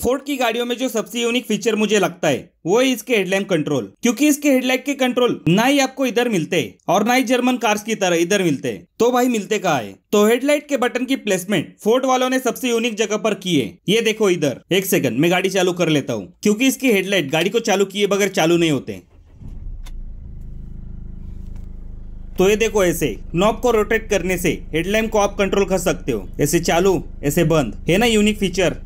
Ford की गाड़ियों में जो सबसे यूनिक फीचर मुझे लगता है, वो है इसके हेडलैम्प कंट्रोल क्योंकि इसके हेडलाइट के कंट्रोल ना ही आपको इधर मिलते और ना ही जर्मन कार्स की तरह इधर मिलते। तो भाई, मिलते कहा है? तो हेडलाइट के बटन की प्लेसमेंट फोर्ड वालों ने सबसे यूनिक जगह पर की है। ये देखो इधर, एक सेकंड मैं गाड़ी चालू कर लेता हूँ। क्योंकि इसकी हेडलाइट गाड़ी को चालू किए बगैर चालू नहीं होते। तो ये देखो ऐसे नॉब को रोटेट करने से हेडलैम्प को आप कंट्रोल कर सकते हो। ऐसे चालू, ऐसे बंद। है ना यूनिक फीचर